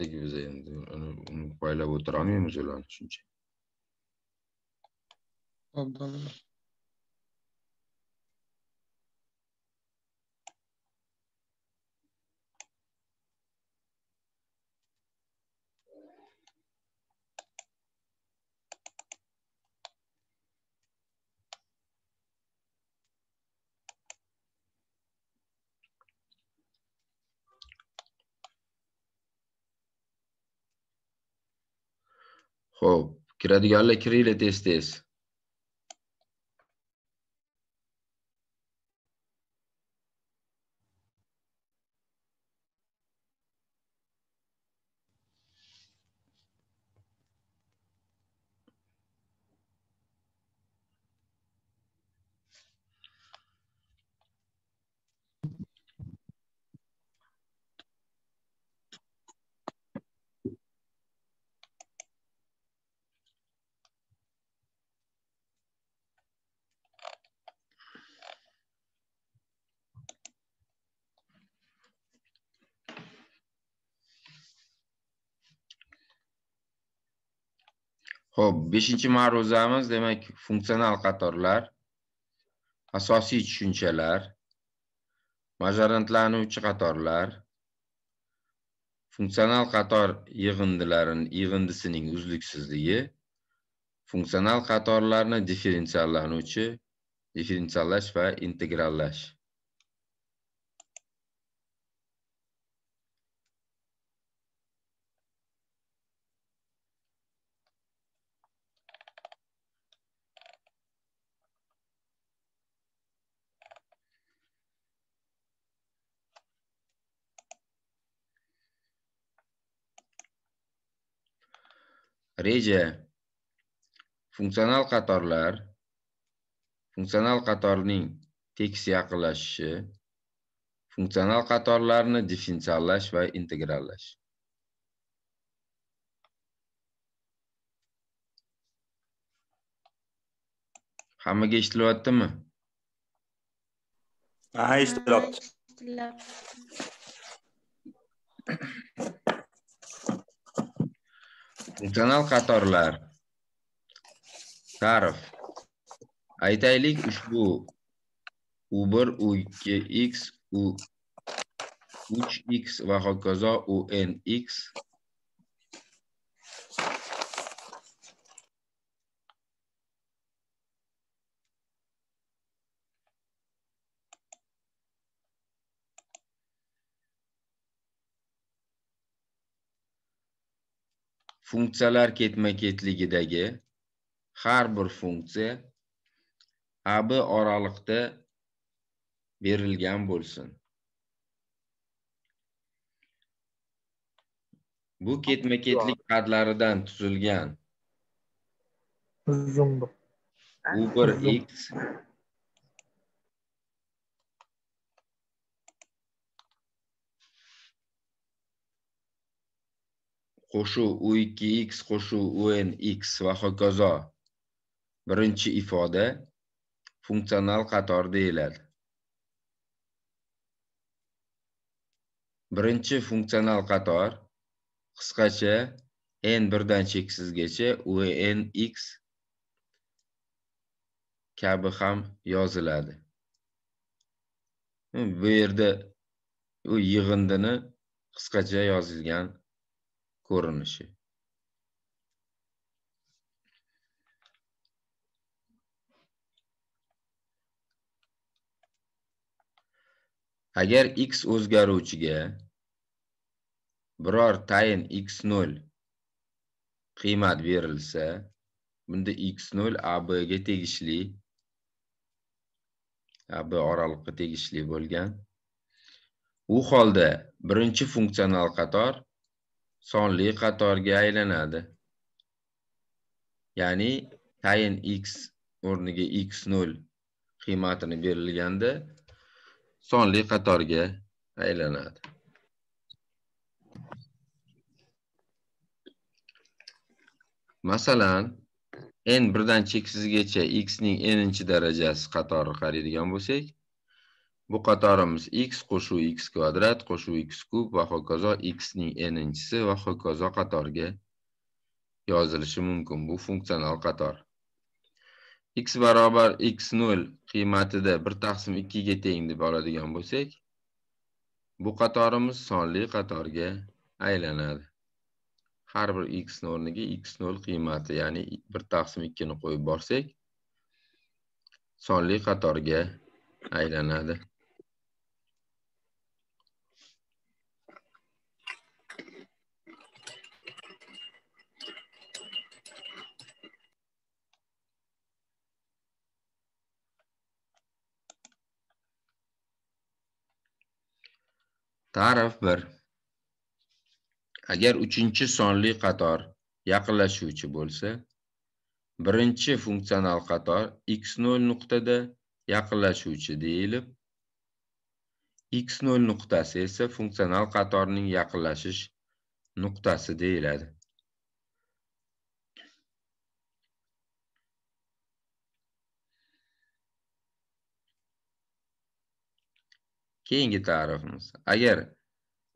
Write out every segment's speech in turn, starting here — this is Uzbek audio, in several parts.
biz endi uni poylab o'tirolmaymiz ularni shuncha Xo'p, kiradiganlar kiringlar tez Xo'p, 5-ma'ruzamiz, demak funksional qatorlar, asosiy tushunchalar, majorantlanuvchi qatorlar, funksional qator yig'indilarining yig'indisining uzluksizligi, funksional qatorlarni differensiallanuvchi, differensiallash va integrallash. Reja. Funksional qatorlar funksional qatorning tekis yaqinlashishi, funksional qatorlarni differensiallash va integrallash. Hammaga eshitilyaptimi? Ha, eshitilyapti. Funksional qatorlar. Ta'rif. Aytaylik, ushbu U1, U2x, U3x va hokazo UNX funksiyalar ketma-ketligidagi har bir funksiya AB oraliqda berilgan bo'lsin. Bu ketma-ketlik qadlaridan tuzilgan Uzundu. U1x qo'shuv U2x qo'shuv UNX va hokazo birinchi ifoda funksional qator deyiladi. Birinchi funksional qator qisqacha n birdan cheksizgacha UNX kabi ham yoziladi. Bu yerda u yig'indini qisqacha yozilgan ko'rinishi. Agar x o'zgaruvchiga biror tayin x0 qiymat berilsa, bunda x0 AB ga tegishli AB oraliqqa tegishli bo'lgan. U holda birinchi funksional qator sonli qatorga aylanadi. Ya'ni tayin x o'rniga x0 qiymatini berilganda sonli qatorga aylanadi. Masalan, n birdan cheksizgacha x ning n'inchi darajasi qatori qaraydigan bo'lsak, Bu qatorimiz x qo'shuv x kvadrat qo'shuv x kub va hokazo x ning n'inchisi va hokazo qatorga yozilishi mumkin. Bu funksional qator. x barobar x0 qiymatida 1 taqsim 2 ga teng deb oladigan bo'lsak, bu qatorimiz sonli qatorga aylanadi. Har bir x o'rniga x0 qiymati, ya'ni 1 taqsim 2 ni qo'yib borsak, sonli qatorga aylanadi. Ta'rif 1. Agar uchinchi sonli qator yaqinlashuvchi bo'lsa, birinchi funksional qator x0 nuqtada yaqinlashuvchi deyilib, x0 nuqtasi esa funksional qatorning yaqinlashish nuqtasi deyiladi. Keyingi ta'rifimiz. Agar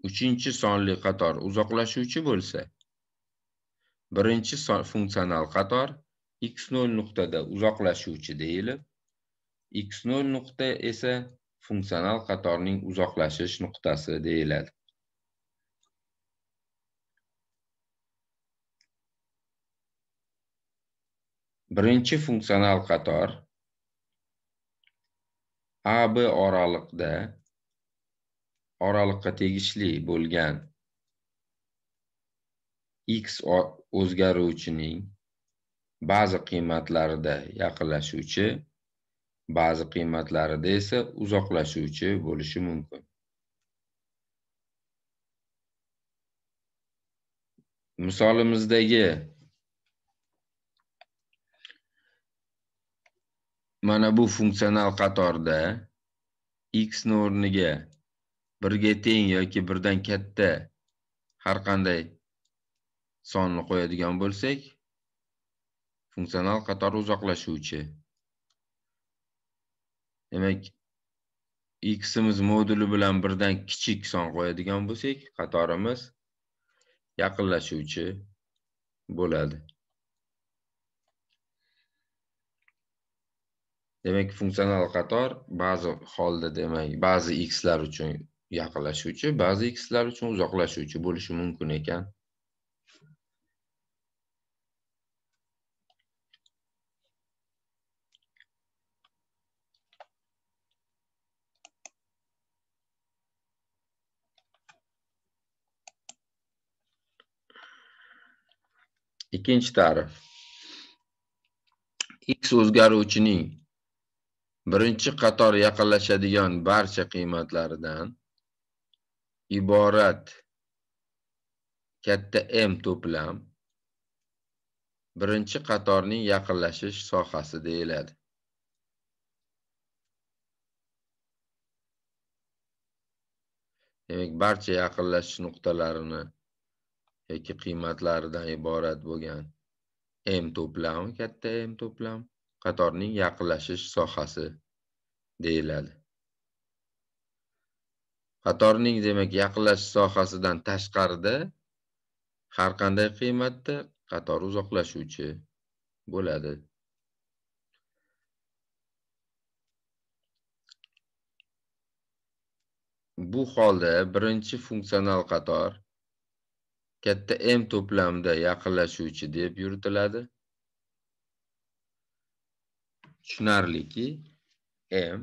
uchinchi sonli qator uzoqlashuvchi bo'lsa, birinchi funksional qator x0 nuqtada uzoqlashuvchi deyilib, x0 nuqta esa funksional qatorning uzoqlashish nuqtasi deyiladi. Birinchi funksional qator AB oraliqda oraliqqa tegishli bo'lgan x o'zgaruvchining ba'zi qiymatlarida yaqinlashuvchi, ba'zi qiymatlarida esa uzoqlashuvchi bo'lishi mumkin. Misolimizdagi mana bu funksional qatorda x o'rniga birga teng yoki birdan katta har qanday sonni qo'yadigan bo'lsak, funksional qator uzoqlashuvchi. Demak, ximiz moduli bilan birdan kichik son qo'yadigan bo'lsak, qatorimiz yaqinlashuvchi bo'ladi. Demak, funksional qator ba'zi holda demak, ba'zi xlar uchun yaqinlashuvchi, ba'zi xlar uchun uzoqlashuvchi bo'lishi mumkin ekan. Ikkinchi ta'rif. X o'zgaruvchining birinchi qator yaqinlashadigan barcha qiymatlaridan iborat katta M to'plam birinchi qatorning yaqinlashish sohasi deyiladi. Demak, barcha yaqinlashish nuqtalarini yoki qiymatlaridan iborat bo'lgan M to'plami, katta M to'plam qatorning yaqinlashish sohasi deyiladi. Qatorning demak yaqinlashish sohasidan tashqarida har qanday qiymatda qator uzoqlashuvchi bo'ladi. Bu holda birinchi funksional qator katta M to'plamida yaqinlashuvchi deb yuritiladi. Tushunarliki M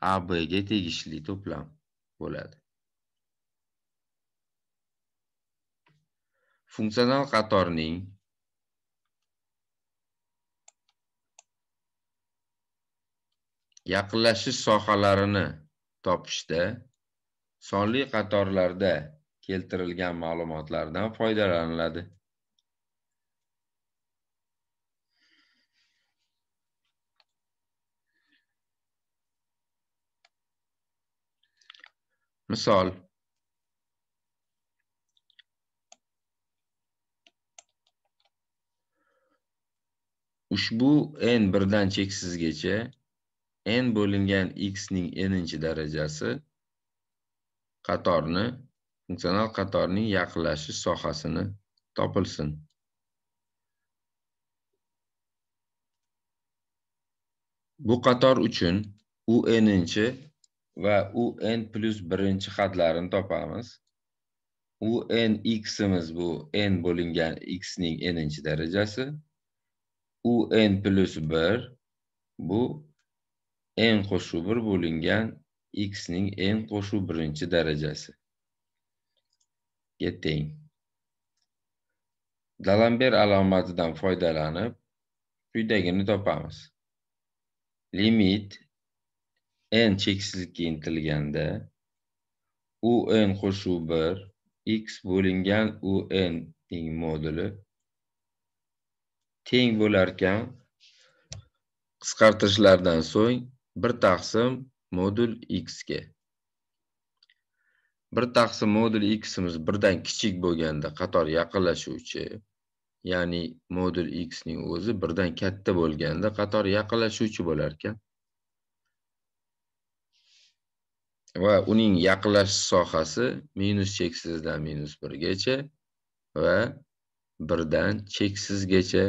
ABga tegishli to'plam bo'ladi. Funksional qatorning yaqinlashish sohalarini topishda sonli qatorlarda keltirilgan ma'lumotlardan foydalaniladi. Misol. Ushbu n birdan cheksizgacha n bo'lingan x ning n-chi darajasi qatorni funksional qatorning yaqinlashish sohasini topilsin. Bu qator uchun u n-chi va u n plyus birinchi xatlarini topamiz. U n ximiz bu n bo'lingan x ning n'inchi darajasi. U n plyus bir bu n qo'shuv bir bo'lingan x ning n qo'shuv birinchi darajasiga teng dalamber alomatidan foydalanib quyidagini topamiz. Limit n cheksizlikka intilganda u n qo'shuv bir x bo'lingan u n ning moduli teng bo'larkan. Qisqartirishlardan so'ng bir taqsim modul x ga bir taqsim modul ximiz birdan kichik bo'lganda qator yaqinlashuvchi ya'ni modul x ning o'zi birdan katta bo'lganda qator yaqinlashuvchi bo'lar ekan va uning yaqinlashish sohasi minus cheksizdan minus birgacha va birdan cheksizgacha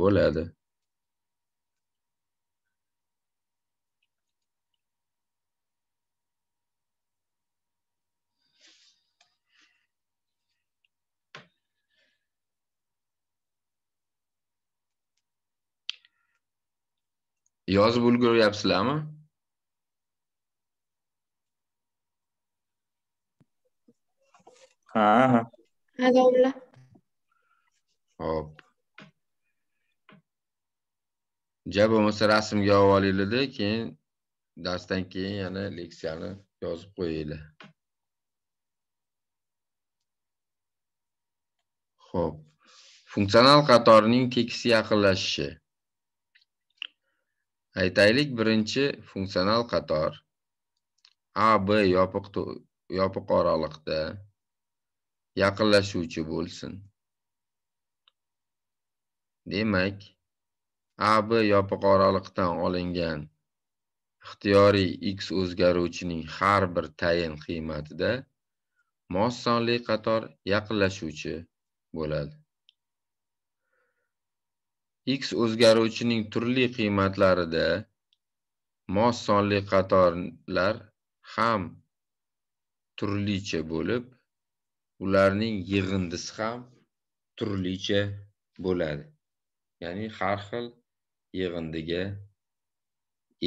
bo'ladi. Yozib ulguryapsizlarmi ha ha domla hop. Ja bo'lmasa rasmga olib olinglarda keyin darsdan keyin yana leksiyani yozib qo'yinglar ho'p. Funksional qatorning tekis yaqinlashishi. Aytaylik birinchi funksional qator. A b yopiq yopiq oraliqda yaqinlashuvchi bo'lsin. Demak ab yopiq oraliqdan olingan ixtiyoriy x o'zgaruvchining har bir tayin qiymatida mos sonli qator yaqinlashuvchi bo'ladi. X o'zgaruvchining turli qiymatlarida mos sonli qatorlar ham turlicha bo'lib ularning yig'indisi ham turlicha bo'ladi. Ya'ni har xil yig'indiga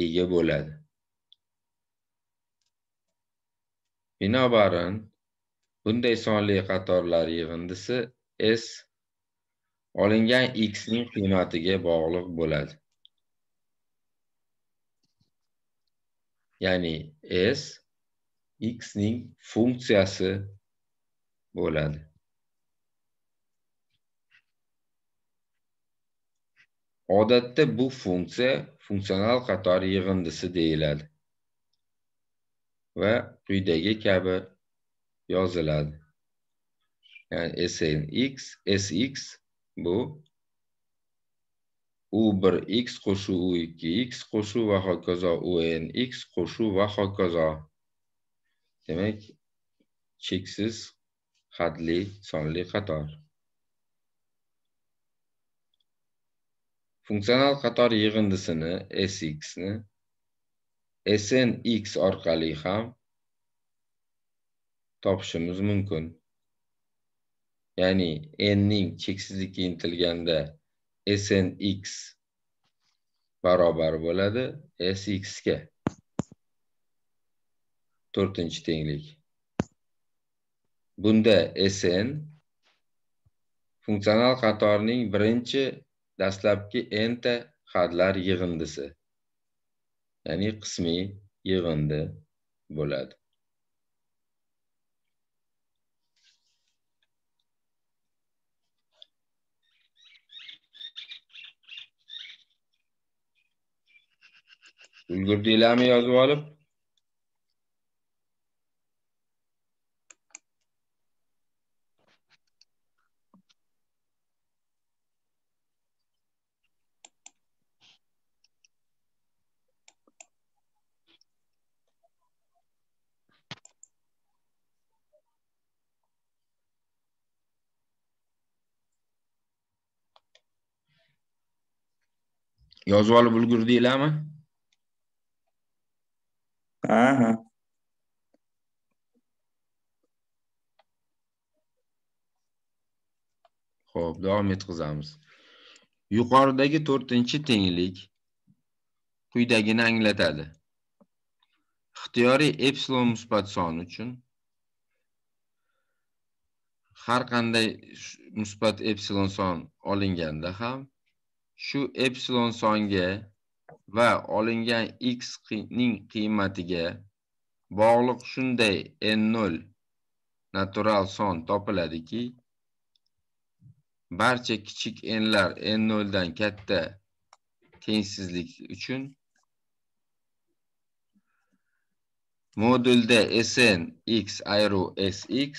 ega bo'ladi. Binobarin bunday sonli qatorlar yig'indisi s olingan x ning qiymatiga bog'liq bo'ladi. Ya'ni s x ning funksiyasi bo'ladi. Odatda bu funksiya funksional qator yig'indisi deyiladi va quyidagi kabi yoziladi. Ya'ni snx sx bu u1 x qo'shuv u2 x qo'shuv va hokazo un x qo'shuv va hokazo. Demak cheksiz hadli sonli qator. Funksional qator yig'indisini sx ni snx orqali ham topishimiz mumkin. Ya'ni n ning cheksizlikka intilganda snx barobar bo'ladi sx ga. To'rtinchi tenglik. Bunda sn funksional qatorning birinchi dastlabki nta hadlar yig'indisi ya'ni qismiy yig'indi bo'ladi. Ulgurdinglarmi yozib olib? Yozib olib ulgurdinglarmi ha ha Xo'p, davom etqizamiz. Yuqoridagi to'rtinchi tenglik quyidagini anglatadi. Ixtiyoriy epsilon musbat son uchun har qanday musbat epsilon son olinganda ham shu epsilon songa va olingan x ning qiymatiga bog'liq shunday n0 natural son topiladiki barcha kichik n'lar n0 dan katta tengsizlik uchun modulda sn x ayru sx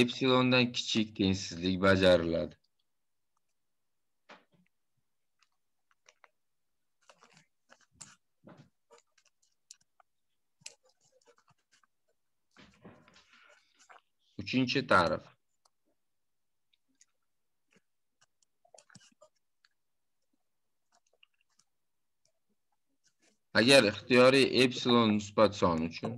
epsilondan kichik tengsizlik bajariladi. Uchinchi ta'rif agar ixtiyoriy epsilon musbat son uchun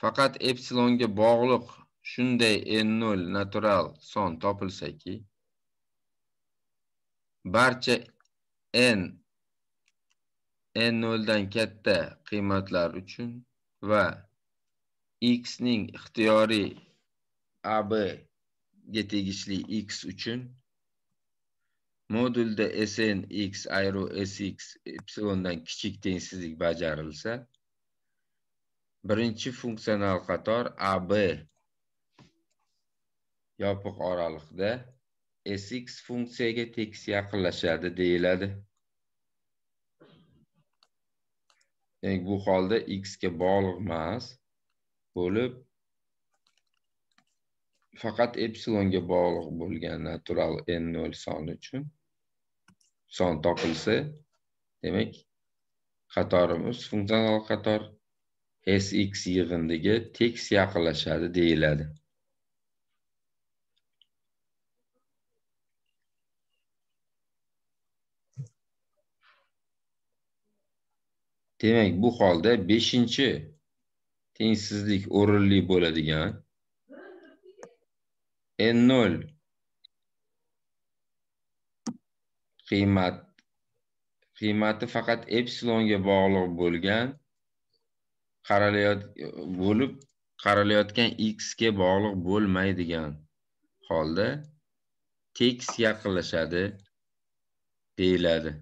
faqat epsilonga bog'liq shunday n0 natural son topilsaki barcha n n0 dan katta qiymatlar uchun va x ning ixtiyoriy ab ga tegishli x uchun modulda sn x ayru sx epsilondan kichik tengsizlik bajarilsa birinchi funksional qator ab yopiq oraliqda sx funksiyaga tekis yaqinlashadi deyiladi. Demak bu holda x ga bog'liq emas. Bo'lib faqat epsilonga bog'liq bo'lgan natural n0 soni uchun son topilsa demak qatorimiz funksional qator sx yig'indiga tekis yaqinlashadi deyiladi. Demak bu holda beshinchi tengsizlik o'rinli bo'ladigan n0 qiymat. Qiymati faqat epsilonga bog'liq bo'lgan bo'lib qaralayotgan x ga bog'liq bo'lmaydigan holda tekis yaqinlashadi deyiladi.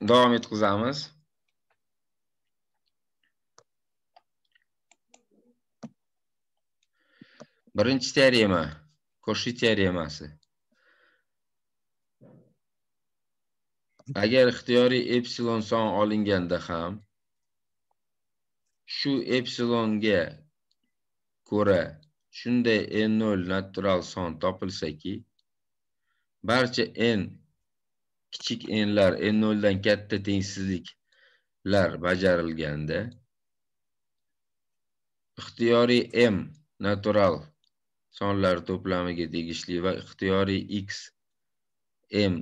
Davom etqizamiz birinchi teorema koshi teoremasi agar ixtiyoriy epsilon son olinganda ham shu epsilonga ko'ra shunday n0 natural son topilsaki barcha n kichik n'lar n0 dan katta tengsizliklar bajarilganda ixtiyoriy m natural sonlar to'plamiga tegishli va ixtiyoriy x m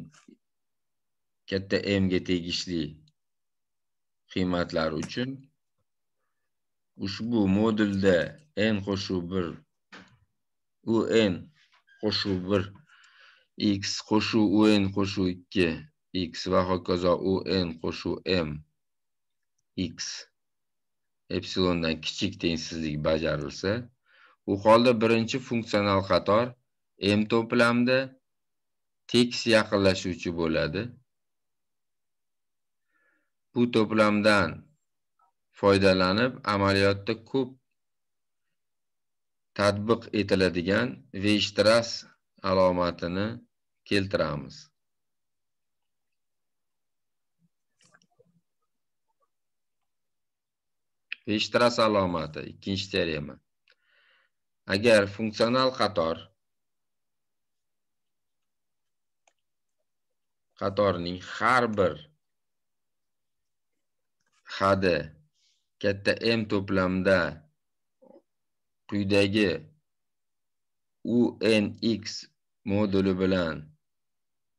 katta m ga tegishli qiymatlar uchun ushbu modulda n qo'shuv 1 u n qo'shuv 1 x qo'shuv un qo'shuv 2 x va hokazo un qo'shuv m x epsilondan kichik tengsizlik bajarilsa u holda birinchi funksional qator m to'plamida tekis yaqinlashuvchi bo'ladi. Bu to'plamdan foydalanib amaliyotda ko'p tatbiq etiladigan veyshtras alomatini keltiramiz. Veyshtras alomati ikkinchi teorema agar funksional qator qatorning har bir hadi katta m to'plamda quyidagi unx moduli bilan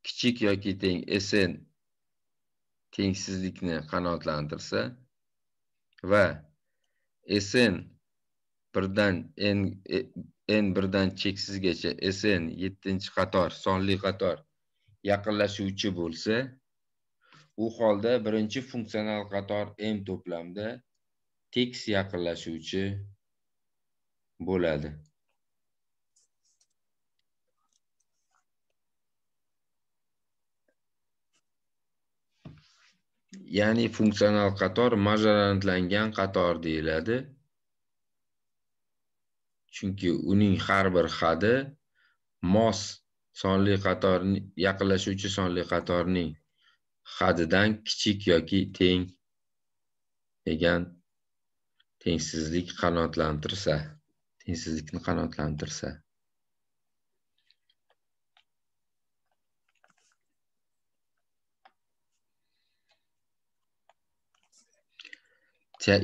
kichik yoki teng sn tengsizlikni qanoatlantirsa va sn birdan n n birdan cheksizgacha sn yettinchi qator sonli qator yaqinlashuvchi bo'lsa u holda birinchi funksional qator m to'plamda tekis yaqinlashuvchi bo'ladi ya'ni funksional qator majorantlangan qator deyiladi. Chunki uning har bir hadi mos sonli qator yaqinlashuvchi sonli qatorning hadidan kichik yoki teng degan tengsizlik qanoatlantirsa tengsizlikni qanoatlantirsa.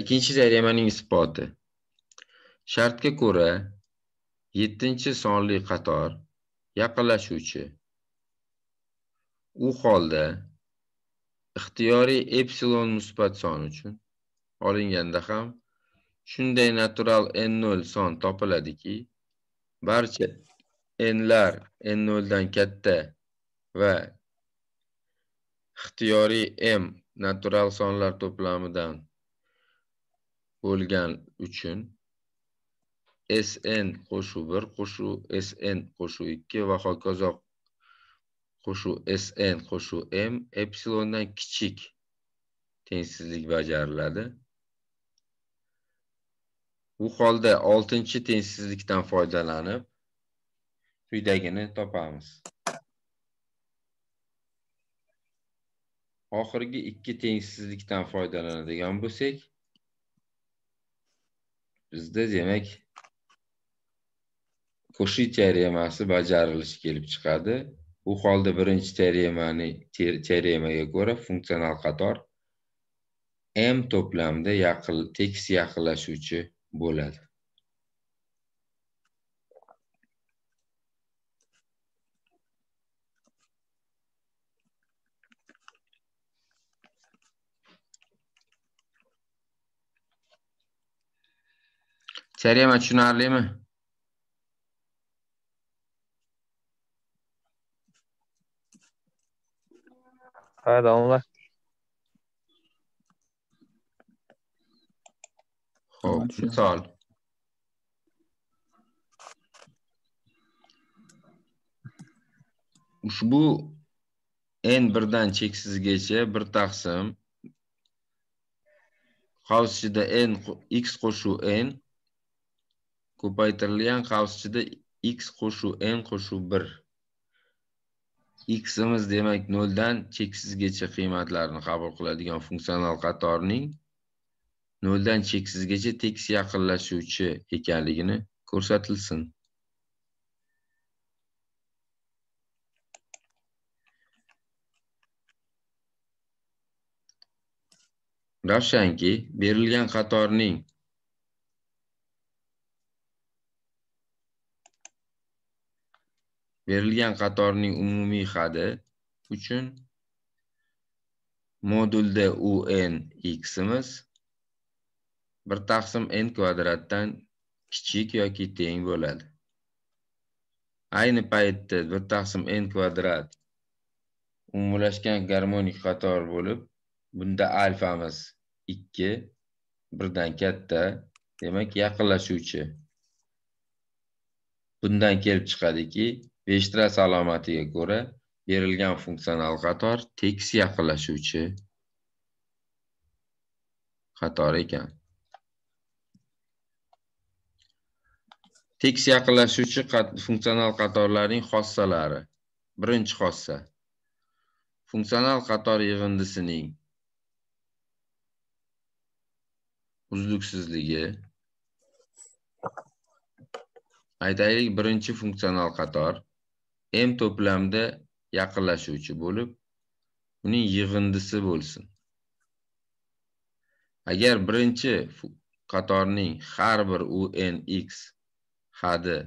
Ikkinchi teoremaning isboti. Shartga ko'ra yettinchi sonli qator yaqinlashuvchi. U holda ixtiyoriy epsilon musbat son uchun olinganda ham shunday natural n0 son topiladiki barcha nlar n0 dan katta va ixtiyoriy m natural sonlar to'plamidan bo'lgan uchun sn qo'shuv bir qo'shuv sn qo'shuv ikki va hokazo qo'shuv sn qo'shuv m epsilondan kichik tengsizlik bajariladi. Bu holda oltinchi tengsizlikdan foydalanib quyidagini topamiz. Oxirgi ikki tengsizlikdan foydalanadigan bo'lsak bizda demak qo'shiy teoremasi bajarilishi kelib chiqadi. Bu holda birinchi teoremani teoremaga ko'ra funksional qator m to'plamda yaqin tekis yaqinlashuvchi bo'ladi. Teorema tushunarlimi? Ha davomla ho'p misol ushbu n birdan cheksizgacha bir taqsim. Qavs ichida n x qo'shuv n ko'paytirilgan qavs ichida x qo'shuv n qo'shuv bir. Ximiz demak noldan cheksizgacha qiymatlarni qabul qiladigan funksional qatorning noldan cheksizgacha tekis yaqinlashuvchi ekanligini ko'rsatilsin. Ravshanki berilgan qatorning berilgan qatorning umumiy hadi uchun modulda un ximiz bir taqsim n kvadratdan kichik yoki teng bo'ladi. Ayni paytda bir taqsim n kvadrat umumlashgan garmonik qator bo'lib bunda alfamiz ikki birdan katta demak yaqinlashuvchi. Bundan kelib chiqadiki Beshtras alomatiga ko'ra berilgan funksional qator tekis yaqinlashuvchi qator ekan. tekis yaqinlashuvchi funksional qatorlarning xossalari. Birinchi xossa. Funksional qator yig'indisining uzluksizligi. Aytaylik birinchi funksional qator m to'plamda yaqinlashuvchi bo'lib uning yig'indisi bo'lsin. Agar birinchi qatorning har bir unx x hadi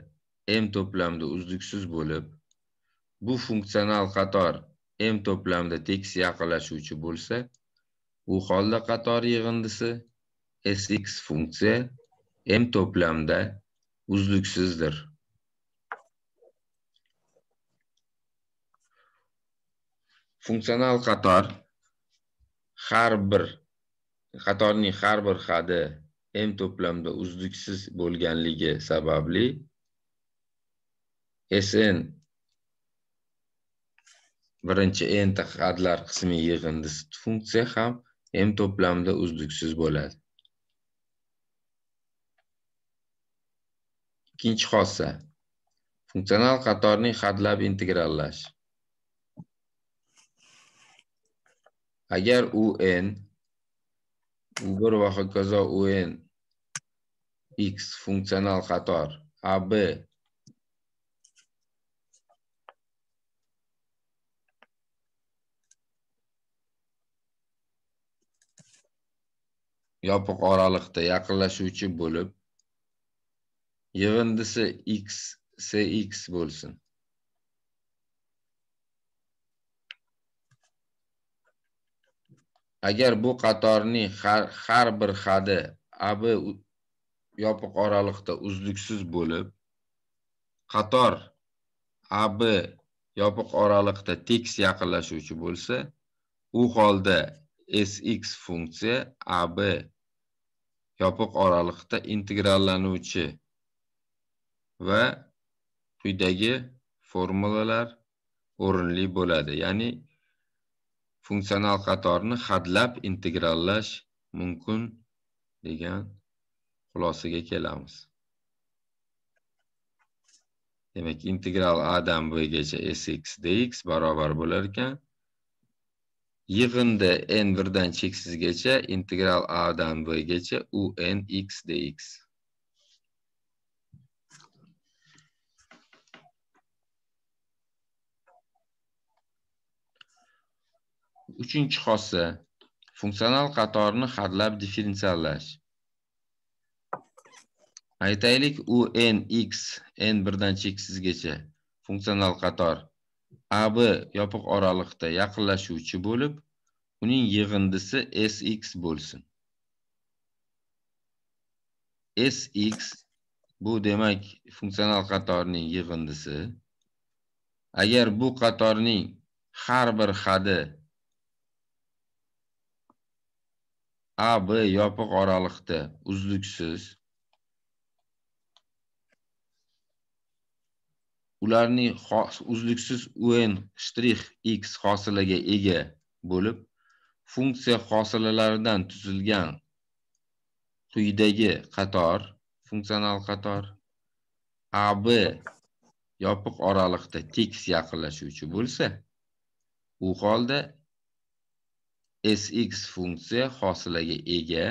m to'plamda uzluksiz bo'lib bu funksional qator m to'plamda tekis yaqinlashuvchi bo'lsa u holda qator yig'indisi sx funksiya m to'plamda uzluksizdir. Funksional qator har bir qatorning har bir hadi m to'plamda uzluksiz bo'lganligi sababli sn birinchi n hadlar qismi yig'indisi funksiya ham m to'plamda uzluksiz bo'ladi. Ikkinchi xossa funksional qatorning hadlab integrallash. Agar un u1 va hokazo n x funksional qator. Ab yopiq oraliqda yaqinlashuvchi bo'lib yig'indisi x cx bo'lsin. Agar bu qatorning har, har bir hadi ab yopiq oraliqda uzluksiz bo'lib qator ab yopiq oraliqda tekis yaqinlashuvchi bo'lsa u holda sx funksiya ab yopiq oraliqda integrallanuvchi va quyidagi formulalar o'rinli bo'ladi. Ya'ni funksional qatorni hadlab integrallash mumkin degan xulosaga kelamiz. Demak integral a dan b sx dx barobar bo'lar ekan. Yig'indi n birdan cheksizgacha integral a dan b gacha un x dx uchinchi xossa. Funksional qatorni hadlab differensiallash aytaylik un x n birdan cheksizgacha. Funksional qator. Ab yopiq oraliqda yaqinlashuvchi bo'lib uning yig'indisi sx bo'lsin. Sx bu demak funksional qatorning yig'indisi. Agar bu qatorning har bir hadi a b yopiq oraliqda. Uzluksiz. Ularning uzluksiz un shtrix x hosilaga ega bo'lib funksiya hosilalaridan tuzilgan quyidagi qator funksional qator ab yopiq oraliqda tekis yaqinlashuvchi bo'lsa u holda sx funksiya hosilaga ega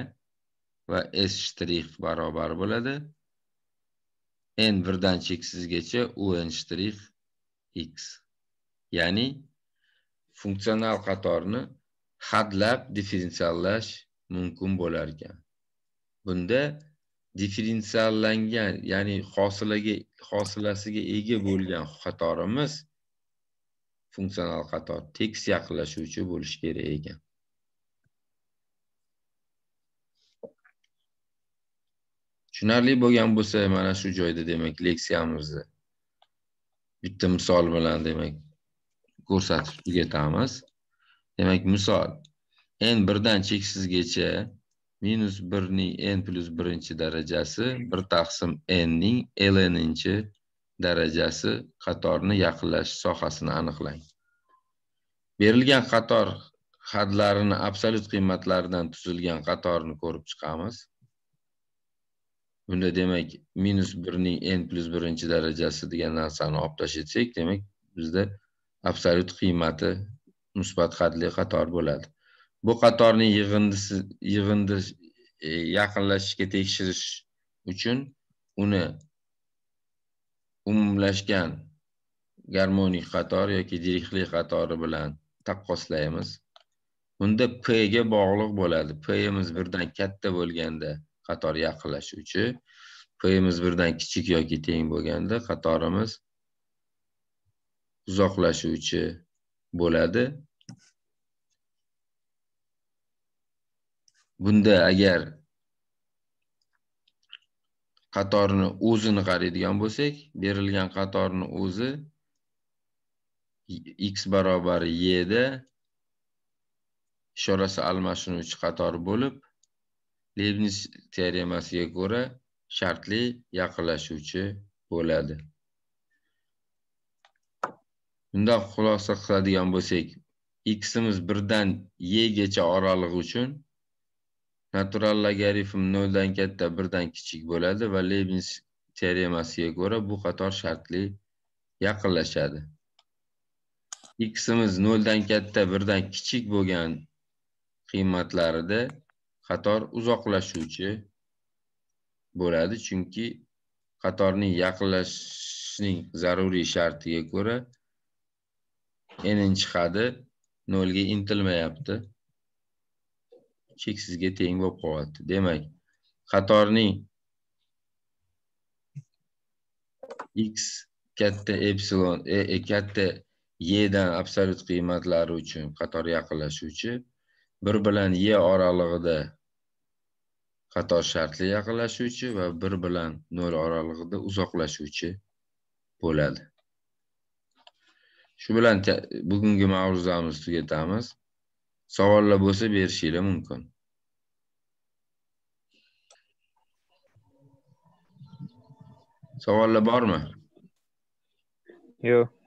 va s shtrix barobar bo'ladi. N birdan cheksizgacha un shtrix x. Ya'ni funksional qatorni hadlab differensiallash mumkin bo'lar ekan. Bunda differensiallangan ya'ni hosilaga hosilasiga ega bo'lgan qatorimiz funksional qator tekis yaqinlashuvchi bo'lishi kerak ekan. Tushunarli bo'lgan bo'lsa mana shu joyda demak leksiyamizni bitta misol bilan demak ko'rsatib tugatamiz. Demak misol n birdan cheksizgacha minus birning n plyus birinchi darajasi bir taqsim n ning lninchi darajasi qatorni yaqinlashish sohasini aniqlang. Berilgan qator hadlarini absolyut qiymatlaridan tuzilgan qatorni ko'rib chiqamiz. Bunda demak minus birning n plyus birinchi darajasi degan narsani olib tashlasak demak bizda absolyut qiymati musbat hadli qator bo'ladi. Bu qatorning yig'indisi yig'indi e, yaqinlashishga tekshirish uchun uni umumlashgan garmonik qator yoki dirixli qatori bilan taqqoslaymiz. Unda p ga bog'liq bo'ladi. Pimiz birdan katta bo'lganda qator yaqinlashuvchi pimiz birdan kichik yoki teng bo'lganda qatorimiz uzoqlashuvchi bo'ladi. Bunda agar qatorni o'zini qaraydigan bo'lsak berilgan qatorni o'zi x barobar yda ishorasi almashinuvchi qator bo'lib Leibniz teoremasiga ko'ra shartli yaqinlashuvchi bo'ladi. Bundan xulosa qiladigan bo'lsak ximiz y gacha oralig'i uchun natural logarifm dan katta 1 dan kichik bo'ladi va Leibniz teoremasiga ko'ra bu qator shartli yaqinlashadi. Ximiz dan katta 1 dan kichik bo'lgan qiymatlarida qator uzoqlashuvchi bo'ladi. Chunki qatorning yaqinlashishning zaruriy shartiga ko'ra n'inchi hadi nolga intilmayapti. Cheksizga teng bo'lib qolyapti. Demak qatorning x katta epsilon e, e katta y dan absolyut qiymatlari uchun qator yaqinlashuvchi bir bilan y oralig'ida qator shartli yaqinlashuvchi va bir bilan nol oralig'ida uzoqlashuvchi bo'ladi. Shu bilan bugungi mavzuamizni tugatamiz. Savollar bo'lsa berishinglar mumkin. Savollar bormi? Yo'q.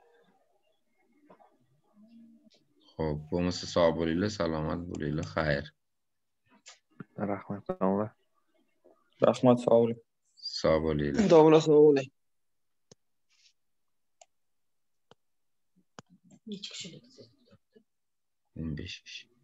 خب با مثل صاحب سلامت بولیله خیر. رحمت الله. رحمت صاحب صاحب دولا صاحب Hiç kişilik. 15.